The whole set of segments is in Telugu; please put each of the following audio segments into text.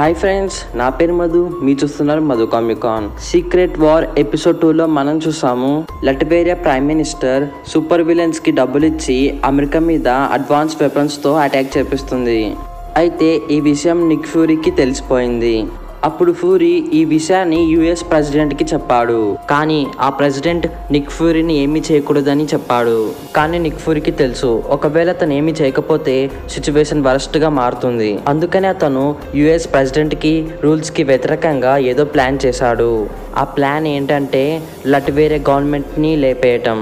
హాయ్ ఫ్రెండ్స్ నా పేరు మధు. మీరు చూస్తున్నారు Madhu Comicon. Secret war episode టూలో మనం చూసాము లటబేరియా ప్రైమ్ మినిస్టర్ సూపర్ విలన్స్కి డబ్బులు ఇచ్చి అమెరికా మీద అడ్వాన్స్ వెపన్స్తో అటాక్ చేపిస్తుంది. అయితే ఈ విషయం నిక్ ఫ్యూరీకి తెలిసిపోయింది. అప్పుడు ఫ్యూరీ ఈ విషయాన్ని యుఎస్ ప్రెసిడెంట్కి చెప్పాడు. కానీ ఆ ప్రెసిడెంట్ నిక్ ఫ్యూరీని ఏమీ చేయకూడదని చెప్పాడు. కానీ నిక్ ఫ్యూరీకి తెలుసు ఒకవేళ అతను ఏమీ చేయకపోతే సిచ్యువేషన్ వరస్ట్గా మారుతుంది. అందుకనే అతను యుఎస్ ప్రెసిడెంట్కి రూల్స్కి వ్యతిరేకంగా ఏదో ప్లాన్ చేశాడు. ఆ ప్లాన్ ఏంటంటే లట్వేరే గవర్నమెంట్ని లేపేయటం.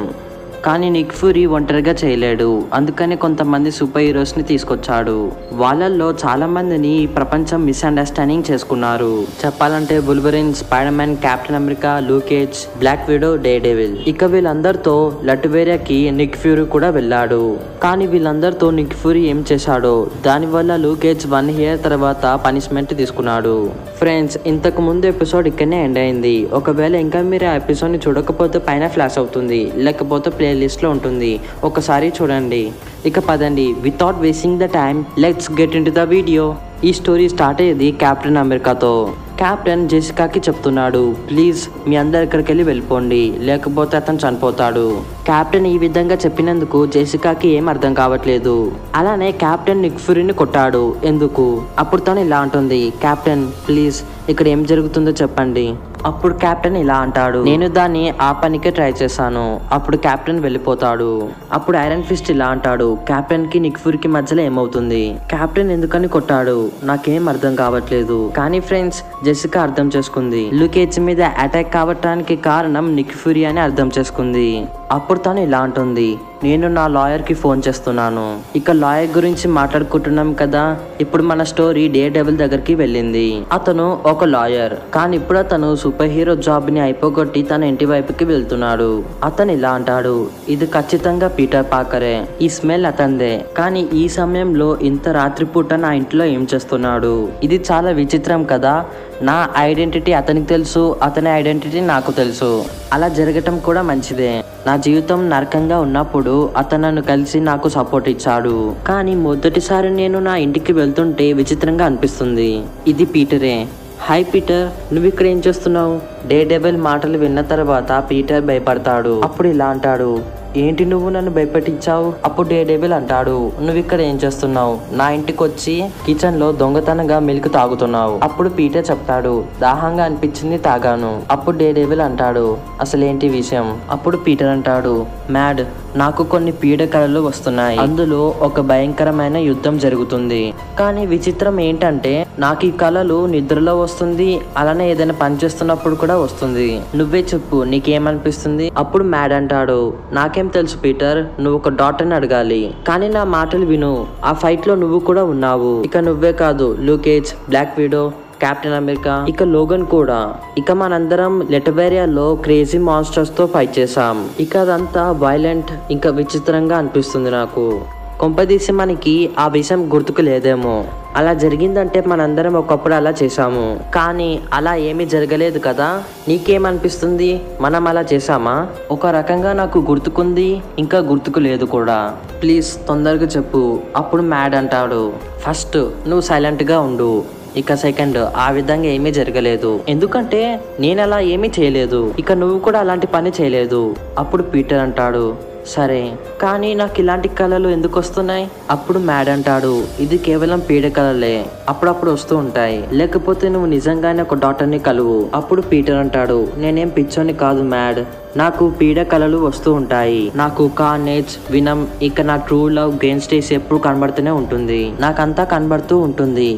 కానీ నిక్ ఫ్యూరీ ఒంటరిగా చేయలేడు. అందుకని కొంతమంది సూపర్ హీరోస్ని తీసుకొచ్చాడు. వాళ్ళల్లో చాలా మందిని ప్రపంచం మిస్అండర్స్టాండింగ్ చేసుకున్నారు. చెప్పాలంటే బుల్బరిన్ Spider Man captain America Luke Cage black widow Daredevil ఇక వీళ్ళందరితో లటువేరియాకి నిక్ ఫ్యూరీ కూడా వెళ్ళాడు. కానీ వీళ్ళందరితో నిక్ ఫ్యూరీ ఏం చేశాడో? దానివల్ల లూకేజ్ వన్ ఇయర్ తర్వాత పనిష్మెంట్ తీసుకున్నాడు. ఫ్రెండ్స్ ఇంతకు ముందు ఎపిసోడ్ ఇక్కడనే ఎండ్ అయింది. ఒకవేళ ఇంకా మీరు ఆ ఎపిసోడ్ని చూడకపోతే పైన ఫ్లాష్ అవుతుంది. లేకపోతే ప్లేలిస్ట్లో ఉంటుంది. ఒకసారి చూడండి. ఇక పదండి. Without wasting the time let's get into the video ఈ స్టోరీ స్టార్ట్ అయ్యేది కెప్టెన్ అమెరికాతో. కెప్టెన్ జెసికాకి చెప్తున్నాడు ప్లీజ్ మీ అందరు ఇక్కడికి వెళ్ళి వెళ్ళిపోండి. లేకపోతే అతను చనిపోతాడు. కెప్టెన్ ఈ విధంగా చెప్పినందుకు జెసికాకి ఏం అర్థం కావట్లేదు. అలానే కెప్టెన్ నిక్ఫురిని కొట్టాడు. ఎందుకు? అప్పుడు తను ఇలా ఉంటుంది కెప్టెన్ ప్లీజ్ ఇక్కడ ఏం జరుగుతుందో చెప్పండి. అప్పుడు కెప్టెన్ ఇలా అంటాడు. నేను దాన్ని ఆ పనికే ట్రై చేశాను. అప్పుడు కెప్టెన్ వెళ్ళిపోతాడు. అప్పుడు ఐరన్ ఫిస్ట్ ఇలా అంటాడు. కెప్టెన్కి నిక్ఫూర్కి మధ్యలో ఏమవుతుంది? కెప్టెన్ ఎందుకని కొట్టాడు? నాకేం అర్థం కావట్లేదు. కానీ ఫ్రెండ్స్ జెసికా అర్థం చేసుకుంది. లుకేజ్ మీద అటాక్ కావటానికి కారణం నిక్ అని అర్థం చేసుకుంది. అప్పుడు తను ఇలా అంటుంది. నేను నా లాయర్కి ఫోన్ చేస్తున్నాను. ఇక లాయర్ గురించి మాట్లాడుకుంటున్నాం కదా ఇప్పుడు మన స్టోరీ డే డెబుల్ దగ్గరికి వెళ్ళింది. అతను ఒక లాయర్ కానీ ఇప్పుడు అతను సూపర్ హీరో జాబ్ని అయిపోగొట్టి తన ఇంటి వైపుకి వెళ్తున్నాడు. అతను ఇలా అంటాడు ఇది ఖచ్చితంగా పీటర్ పాకరే ఈ స్మెల్ అతందే కానీ ఈ సమయంలో ఇంత రాత్రిపూట నా ఇంట్లో ఏం చేస్తున్నాడు? ఇది చాలా విచిత్రం కదా నా ఐడెంటిటీ అతనికి తెలుసు అతని ఐడెంటిటీ నాకు తెలుసు. అలా జరగటం కూడా మంచిదే. నా జీవితం నరకంగా ఉన్నప్పుడు అతను నన్ను కలిసి నాకు సపోర్ట్ ఇచ్చాడు. కానీ మొదటిసారి నేను నా ఇంటికి వెళ్తుంటే విచిత్రంగా అనిపిస్తుంది. ఇది పీటరే. హాయ్ పీటర్ నువ్వు ఇక్కడ ఏం చేస్తున్నావు? డే డెబెల్ మాటలు విన్న తర్వాత పీటర్ భయపడతాడు. అప్పుడు ఇలా అంటాడు. ఏంటి నువ్వు నన్ను భయపెట్టించావు? అప్పుడు డేడేబిల్ అంటాడు. నువ్వు ఇక్కడ ఏం చేస్తున్నావు? నా ఇంటికి వచ్చి కిచెన్లో దొంగతనంగా మిల్క్ తాగుతున్నావు. అప్పుడు పీటర్ చెప్తాడు దాహంగా అనిపించింది తాగాను. అప్పుడు డేడేబిల్ అంటాడు అసలేంటి విషయం? అప్పుడు పీటర్ అంటాడు మ్యాడ్ నాకు కొన్ని పీడ కళలు వస్తున్నాయి. అందులో ఒక భయంకరమైన యుద్ధం జరుగుతుంది. కానీ విచిత్రం ఏంటంటే నాకు ఈ కళలు నిద్రలో వస్తుంది అలానే ఏదైనా పని చేస్తున్నప్పుడు కూడా వస్తుంది. నువ్వే చెప్పు నీకేమనిపిస్తుంది? అప్పుడు మ్యాడ్ అంటాడు. నాకేం తెలుసు పీటర్ నువ్వు ఒక డాక్టర్ని అడగాలి. కానీ నా మాటలు విను. ఆ ఫైట్లో నువ్వు కూడా ఉన్నావు. ఇక నువ్వే కాదు Luke Cage black widow captain America ఇక లోగన్ కూడా. ఇక మనందరం లెటవేరియాలో క్రేజీ మాన్స్టర్స్తో ఫైట్ చేసాం ఇక అదంతా వైలెంట్ ఇంకా విచిత్రంగా అనిపిస్తుంది నాకు. కొంపదీసి మనకి ఆ విషయం గుర్తుకు లేదేమో. అలా జరిగిందంటే మనందరం ఒకప్పుడు అలా చేసాము కానీ అలా ఏమీ జరగలేదు కదా? నీకేమనిపిస్తుంది? మనం అలా చేసామా ఒక రకంగా నాకు గుర్తుకుంది ఇంకా గుర్తుకు లేదు కూడా. ప్లీజ్ తొందరగా చెప్పు. అప్పుడు మ్యాడ్ అంటాడు. ఫస్ట్ నువ్వు సైలెంట్గా ఉండు. ఇక సెకండ్ ఆ విధంగా ఏమీ జరగలేదు. ఎందుకంటే నేను అలా ఏమీ చేయలేదు. ఇక నువ్వు కూడా అలాంటి పని చేయలేదు. అప్పుడు పీటర్ అంటాడు సరే కానీ నాకు ఇలాంటి కళలు ఎందుకు వస్తున్నాయి? అప్పుడు మ్యాడ్ అంటాడు ఇది కేవలం పీడ కళలే. అప్పుడప్పుడు వస్తూ ఉంటాయి. లేకపోతే నువ్వు నిజంగానే ఒక డాక్టర్ని కలువు. అప్పుడు పీటర్ అంటాడు నేనేం పిచ్చోని కాదు మ్యాడ్. నాకు పీడ కళలు వస్తూ ఉంటాయి. నాకు కానేజ్ వినం ఇక నా ట్రూ లవ్ గేమ్ స్టేస్ ఎప్పుడు కనబడుతూనే ఉంటుంది. నాకంతా కనబడుతూ ఉంటుంది.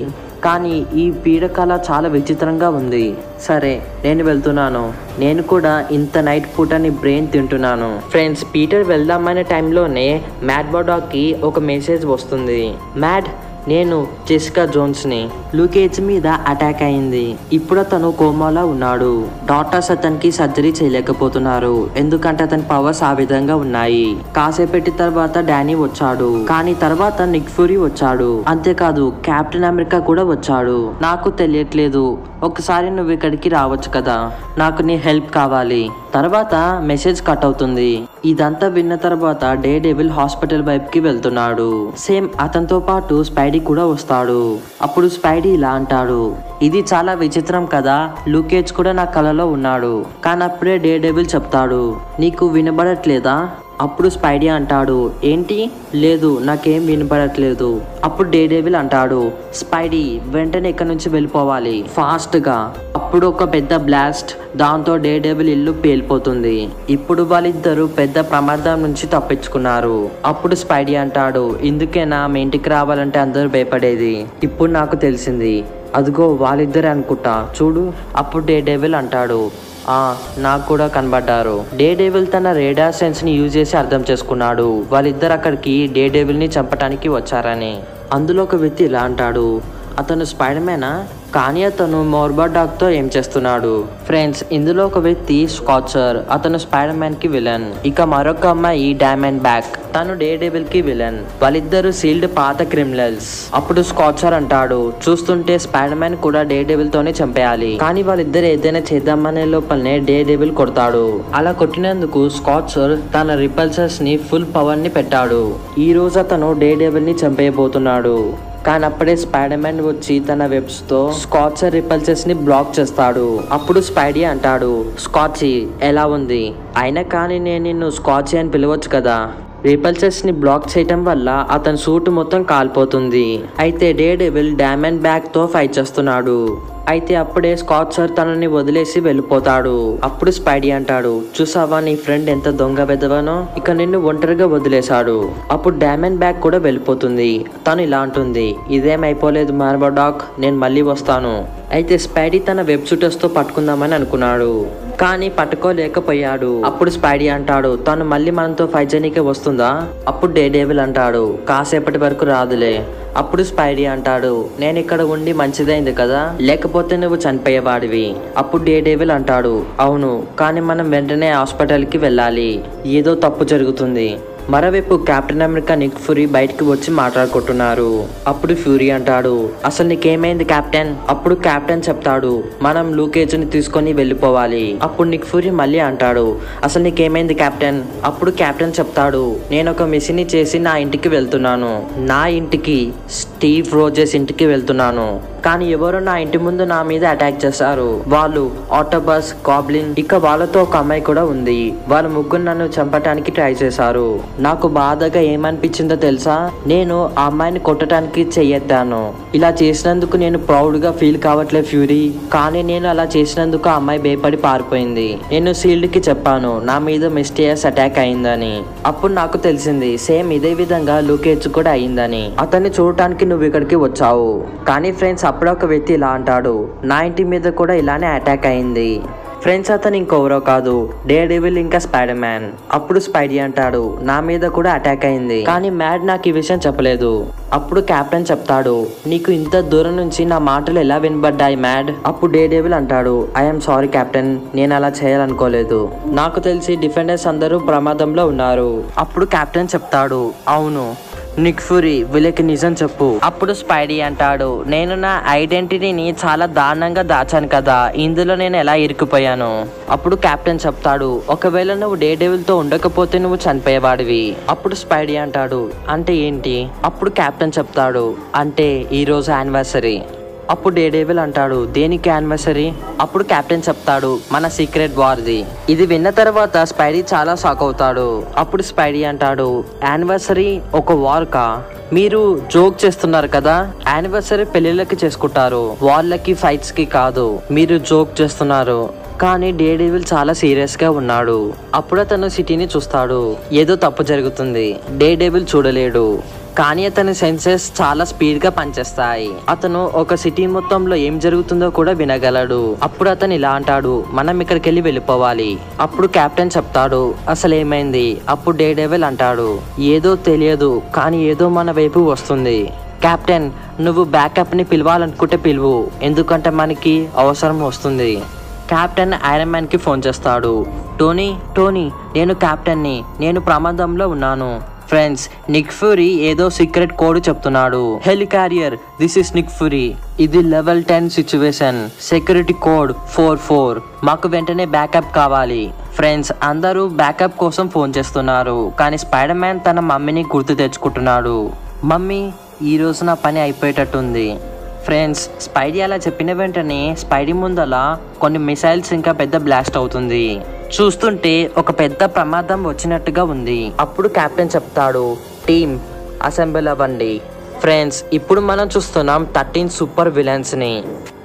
కానీ ఈ పీడకళ చాలా విచిత్రంగా ఉంది. సరే నేను వెళ్తున్నాను. నేను కూడా ఇంత నైట్ పూట నీ బ్రెయిన్ తింటున్నాను. ఫ్రెండ్స్ పీటర్ వెళ్దామనే టైంలోనే మ్యాడ్ బోడాకి ఒక మెసేజ్ వస్తుంది. మ్యాడ్ నేను జెసికా జోన్స్ని లూకేజ్ మీద అటాక్ అయింది. ఇప్పుడు అతను కోమాలో ఉన్నాడు. డాక్టర్స్ అతనికి సర్జరీ చేయలేకపోతున్నారు. ఎందుకంటే అతని పవర్స్ ఆ విధంగా ఉన్నాయి. కాసేపటి తర్వాత డానీ వచ్చాడు. కానీ తర్వాత నిక్ ఫ్యూరీ వచ్చాడు. అంతేకాదు కెప్టెన్ అమెరికా కూడా వచ్చాడు. నాకు తెలియట్లేదు. ఒకసారి నువ్వు ఇక్కడికి రావచ్చు కదా. నాకు నీ హెల్ప్ కావాలి. తర్వాత మెసేజ్ కట్ అవుతుంది. ఇదంతా విన్న తర్వాత డే డెవిల్ హాస్పిటల్ వైపుకి వెళ్తున్నాడు. సేమ్ అతనితో పాటు స్పైడీ కూడా వస్తాడు. అప్పుడు స్పైడీ ఇలా అంటాడు. ఇది చాలా విచిత్రం కదా. లూకేజ్ కూడా నా కలలో ఉన్నాడు. కానీ అప్పుడే డే డెవిల్ చెప్తాడు. నీకు వినబడట్లేదా? అప్పుడు స్పైడీ అంటాడు ఏంటి? లేదు నాకేం వినపడట్లేదు. అప్పుడు డే డేవిల్ అంటాడు స్పైడీ వెంటనే ఇక్కడ నుంచి వెళ్ళిపోవాలి ఫాస్ట్గా అప్పుడు ఒక పెద్ద బ్లాస్ట్ దాంతో డే డేవిల్ ఇల్లు పేలిపోతుంది. ఇప్పుడు వాళ్ళిద్దరూ పెద్ద ప్రమాదం నుంచి తప్పించుకున్నారు. అప్పుడు స్పైడీ అంటాడు ఇందుకేనా మీ ఇంటికి రావాలంటే అందరూ భయపడేది. ఇప్పుడు నాకు తెలిసింది. అదిగో వాళ్ళిద్దరే అనుకుంటా. చూడు అప్పుడు డే డేవిల్ అంటాడు నాకు కూడా కనబడ్డారు. డే డేవిల్ తన రేడార్ సెన్స్ని యూజ్ చేసి అర్థం చేసుకున్నాడు. వాళ్ళిద్దరు అక్కడికి డే డేవిల్ని చంపడానికి వచ్చారని. అందులో ఒక వ్యక్తి ఇలా అంటాడు. అతను స్పైడర్ మ్యానా కానీ అతను మోర్బా డాగ్తో ఏం చేస్తున్నాడు? ఫ్రెండ్స్ ఇందులో ఒక వ్యక్తి స్కాచర్. అతను స్పైడర్ మ్యాన్కి విలన్. ఇక మరొక అమ్మాయి డైమండ్ బ్యాక్ తను డే డేబుల్కి విలన్. వాళ్ళిద్దరు సీల్డ్ పాత క్రిమినల్స్. అప్పుడు స్కాచర్ అంటాడు చూస్తుంటే స్పైడర్ మ్యాన్ కూడా డే డేబుల్ తోనే చంపేయాలి. కానీ వాళ్ళిద్దరు ఏదైనా చేద్దామనే లోపలనే డే డేబుల్ కొడతాడు. అలా కొట్టినందుకు స్కాచర్ తన రిపల్సర్స్ని ఫుల్ పవర్ని పెట్టాడు. ఈ రోజు అతను డే డేబుల్ని చంపేయబోతున్నాడు. కానీ అప్పుడే స్పైడర్ మ్యాన్ వచ్చి తన వెబ్స్తో స్కాచర్ రిపల్సెస్ని బ్లాక్ చేస్తాడు. అప్పుడు స్పైడీ అంటాడు స్కాచీ ఎలా ఉంది? అయినా కానీ నేను నిన్ను స్కాచీ అని పిలవచ్చు కదా? రిపల్సెస్ని బ్లాక్ చేయటం వల్ల అతని సూట్ మొత్తం కాలిపోతుంది. అయితే డే డెవిల్ డామన్ బ్యాగ్తో ఫైట్ చేస్తున్నాడు. అయితే అప్పుడే స్కాచర్ తనని వదిలేసి వెళ్ళిపోతాడు. అప్పుడు స్పైడీ అంటాడు చూసావా నీ ఫ్రెండ్ ఎంత దొంగ వెదవనో ఇక నిన్ను ఒంటరిగా వదిలేశాడు. అప్పుడు డైమండ్ బ్యాగ్ కూడా వెళ్ళిపోతుంది. తను ఇలా అంటుంది ఇదేమైపోలేదు మార్బడాక్ నేను మళ్ళీ వస్తాను. అయితే స్పైడీ తన వెబ్ షూటర్స్తో పట్టుకుందామని అనుకున్నాడు. కానీ పట్టుకోలేకపోయాడు. అప్పుడు స్పైడీ అంటాడు తను మళ్ళీ మనతో ఫైట్ వస్తుందా? అప్పుడు డే డేవిల్ అంటాడు కాసేపటి వరకు రాదులే. అప్పుడు స్పైడీ అంటాడు నేను ఇక్కడ ఉండి మంచిదైంది కదా లేకపోతే నువ్వు చనిపోయేవాడివి. అప్పుడు డే డేవిల్ అంటాడు అవును కానీ మనం వెంటనే హాస్పిటల్కి వెళ్ళాలి. ఏదో తప్పు జరుగుతుంది. మరోవైపు కెప్టెన్ అమెరికా నిక్ ఫ్యూరీ బయటకు వచ్చి మాట్లాడుకుంటున్నారు. అప్పుడు ఫ్యూరీ అంటాడు అసలు నీకేమైంది కెప్టెన్ అప్పుడు కెప్టెన్ చెప్తాడు మనం లూకేజ్ని తీసుకొని వెళ్ళిపోవాలి. అప్పుడు నిక్ ఫ్యూరీ మళ్ళీ అంటాడు అసలు నీకేమైంది కెప్టెన్ అప్పుడు కెప్టెన్ చెప్తాడు నేను ఒక మిషన్ చేసి నా ఇంటికి వెళ్తున్నాను. నా ఇంటికి స్టీవ్ రోజెస్ ఇంటికి వెళ్తున్నాను. కానీ ఎవరో నా ఇంటి ముందు నా మీద అటాక్ చేశారు. వాళ్ళు ఆటోబస్ కాబ్లిన్ ఇక వాళ్ళతో ఒక అమ్మాయి కూడా ఉంది. వాళ్ళ ముగ్గురు నన్ను చంపటానికి ట్రై చేశారు. నాకు బాధగా ఏమనిపించిందో తెలుసా? నేను ఆ అమ్మాయిని కొట్టడానికి చెయ్యెత్తాను ఇలా చేసినందుకు నేను ప్రౌడ్గా ఫీల్ కావట్లే ఫ్యూరీ కానీ నేను అలా చేసినందుకు ఆ అమ్మాయి భయపడి పారిపోయింది. నేను సీల్డ్కి చెప్పాను. నా మీద మిస్టియస్ అటాక్ అయిందని. అప్పుడు నాకు తెలిసింది సేమ్ ఇదే విధంగా లూకేజ్ కూడా అయిందని. అతన్ని చూడటానికి నువ్వు ఇక్కడికి వచ్చావు. కానీ ఫ్రెండ్స్ అప్పుడు ఒక వ్యక్తి ఇలా అంటాడు నా ఇంటి మీద కూడా ఇలానే అటాక్ అయింది. ఫ్రెండ్స్ అతను ఇంకెవరో కాదు డే డెవిల్ ఇంకా స్పైడర్ మ్యాన్ అప్పుడు స్పైడీ అంటాడు నా మీద కూడా అటాక్ అయింది. కానీ మ్యాడ్ నాకు ఈ విషయం చెప్పలేదు. అప్పుడు కెప్టెన్ చెప్తాడు నీకు ఇంత దూరం నుంచి నా మాటలు ఎలా వినబడ్డాయి మ్యాడ్ అప్పుడు డే డెవిల్ అంటాడు ఐఎమ్ సారీ కెప్టెన్ నేను అలా చేయాలనుకోలేదు. నాకు తెలిసి డిఫెండర్స్ అందరూ ప్రమాదంలో ఉన్నారు. అప్పుడు కెప్టెన్ చెప్తాడు అవును. నిక్ ఫ్యూరీ వీళ్ళకి నిజం చెప్పు. అప్పుడు స్పైడీ అంటాడు నేను నా ఐడెంటిటీని చాలా దారుణంగా దాచాను కదా ఇందులో నేను ఎలా ఇరుక్కుపోయాను? అప్పుడు కెప్టెన్ చెప్తాడు ఒకవేళ నువ్వు డే డెవిల్తో ఉండకపోతే నువ్వు చనిపోయేవాడివి. అప్పుడు స్పైడీ అంటాడు అంటే ఏంటి? అప్పుడు కెప్టెన్ చెప్తాడు అంటే ఈ రోజు యానివర్సరీ. అప్పుడు డేడేవిల్ అంటాడు దేనికి యానివర్సరీ? అప్పుడు కెప్టెన్ చెప్తాడు మన సీక్రెట్ వార్ది. ఇది విన్న తర్వాత స్పైడీ చాలా షాక్ అవుతాడు. అప్పుడు స్పైడీ అంటాడు యానివర్సరీ ఒక వార్ కా? మీరు జోక్ చేస్తున్నారు కదా యానివర్సరీ పెళ్ళిళ్ళకి చేసుకుంటారు వాళ్ళకి ఫైట్స్కి కాదు మీరు జోక్ చేస్తున్నారు. కానీ డే డేవిల్ చాలా సీరియస్గా ఉన్నాడు. అప్పుడు అతను సిటీని చూస్తాడు. ఏదో తప్పు జరుగుతుంది. డేడేవిల్ చూడలేడు. కానీ అతని సెన్సెస్ చాలా స్పీడ్గా పనిచేస్తాయి. అతను ఒక సిటీ మొత్తంలో ఏం జరుగుతుందో కూడా వినగలడు. అప్పుడు అతను ఇలా అంటాడు మనం ఇక్కడికి వెళ్ళి వెళ్ళిపోవాలి. అప్పుడు కెప్టెన్ చెప్తాడు అసలు ఏమైంది అప్పుడు డే అంటాడు ఏదో తెలియదు కానీ ఏదో మన వైపు వస్తుంది. కెప్టెన్ నువ్వు బ్యాకప్ని పిలవాలనుకుంటే పిలువు ఎందుకంటే మనకి అవసరం వస్తుంది. కెప్టెన్ ఐరన్ మ్యాన్కి ఫోన్ చేస్తాడు టోనీ టోనీ నేను కెప్టెన్ని నేను ప్రమాదంలో ఉన్నాను. ఫ్రెండ్స్ నిక్ ఫ్యూరీ ఏదో సీక్రెట్ కోడ్ చెప్తున్నాడు. Helicarrier this is Nick Fury ఇది level ten situation security code four four మాకు వెంటనే బ్యాకప్ కావాలి. ఫ్రెండ్స్ అందరూ బ్యాకప్ కోసం ఫోన్ చేస్తున్నారు. కానీ స్పైడర్ మ్యాన్ తన మమ్మీని గుర్తు తెచ్చుకుంటున్నాడు. మమ్మీ ఈ రోజు నా పని అయిపోయేటట్టుంది. ఫ్రెండ్స్ స్పైడీ అలా చెప్పిన వెంటనే స్పైడీ ముందల కొన్ని మిసైల్స్ ఇంకా పెద్ద బ్లాస్ట్ అవుతుంది. చూస్తుంటే ఒక పెద్ద ప్రమాదం వచ్చినట్టుగా ఉంది. అప్పుడు కెప్టెన్ చెప్తాడు టీమ్ అసెంబ్ల్ అవ్వండి. ఫ్రెండ్స్ ఇప్పుడు మనం చూస్తున్నాం థర్టీన్ సూపర్ విలన్స్ని.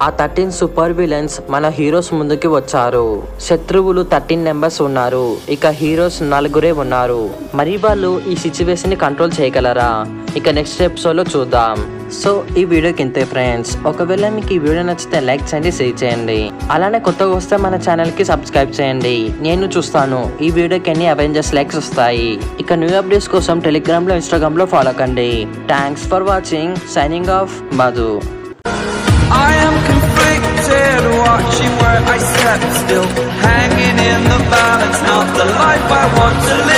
ఆ థర్టీన్ సూపర్ విలన్స్ మన హీరోస్ ముందుకి వచ్చారు. శత్రువులు థర్టీన్ నెంబర్స్ ఉన్నారు. ఇక హీరోస్ నలుగురే ఉన్నారు. మరి వాళ్ళు ఈ సిచ్యువేషన్ని కంట్రోల్ చేయగలరా? ఇక నెక్స్ట్ ఎపిసోడ్లో చూద్దాం. సో ఈ వీడియోకి ఇంతే ఫ్రెండ్స్ ఒకవేళ మీకు ఈ వీడియో నచ్చితే లైక్ చేయండి షేర్ చేయండి. అలానే కొత్తగా వస్తే మన ఛానల్కి సబ్స్క్రైబ్ చేయండి. నేను చూస్తాను. ఈ వీడియోకి ఎన్ని అవెంజర్స్ లైక్స్ వస్తాయి. ఇక న్యూ అప్డేట్స్ కోసం టెలిగ్రామ్లో ఇన్స్టాగ్రామ్లో ఫాలో కండి. Thanks for watching. Signing off, Madhu. I am conflicted, watching where I step still, hanging in the balance, not the life I want to live.